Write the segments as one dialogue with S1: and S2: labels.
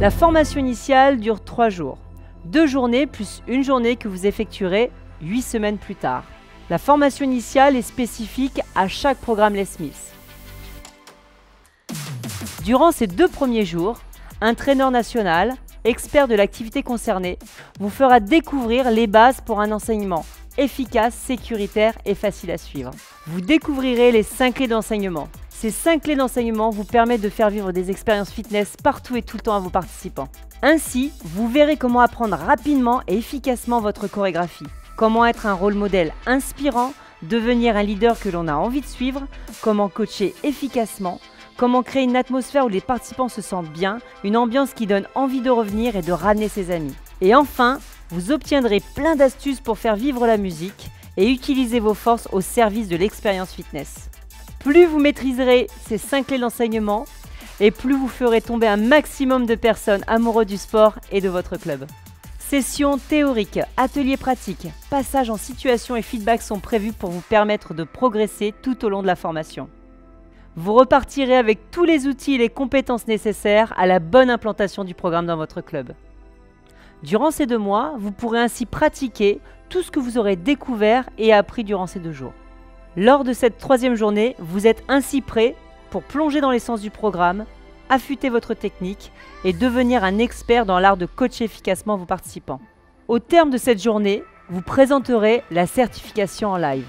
S1: La formation initiale dure 3 jours. Deux journées plus une journée que vous effectuerez 8 semaines plus tard. La formation initiale est spécifique à chaque programme Les Smith. Durant ces deux premiers jours, un traîneur national, expert de l'activité concernée, vous fera découvrir les bases pour un enseignement efficace, sécuritaire et facile à suivre. Vous découvrirez les 5 clés d'enseignement. Ces 5 clés d'enseignement vous permettent de faire vivre des expériences fitness partout et tout le temps à vos participants. Ainsi, vous verrez comment apprendre rapidement et efficacement votre chorégraphie, comment être un rôle modèle inspirant, devenir un leader que l'on a envie de suivre, comment coacher efficacement, comment créer une atmosphère où les participants se sentent bien, une ambiance qui donne envie de revenir et de ramener ses amis. Et enfin, vous obtiendrez plein d'astuces pour faire vivre la musique et utiliser vos forces au service de l'expérience fitness. Plus vous maîtriserez ces 5 clés d'enseignement, et plus vous ferez tomber un maximum de personnes amoureux du sport et de votre club. Sessions théoriques, ateliers pratiques, passages en situation et feedback sont prévus pour vous permettre de progresser tout au long de la formation. Vous repartirez avec tous les outils et les compétences nécessaires à la bonne implantation du programme dans votre club. Durant ces deux mois, vous pourrez ainsi pratiquer tout ce que vous aurez découvert et appris durant ces deux jours. Lors de cette troisième journée, vous êtes ainsi prêt pour plonger dans l'essence du programme, affûter votre technique et devenir un expert dans l'art de coacher efficacement vos participants. Au terme de cette journée, vous présenterez la certification en live.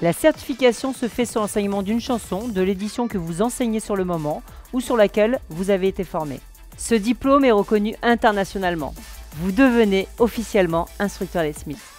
S1: La certification se fait sur l'enseignement d'une chanson de l'édition que vous enseignez sur le moment ou sur laquelle vous avez été formé. Ce diplôme est reconnu internationalement vous devenez officiellement instructeur Les Smith.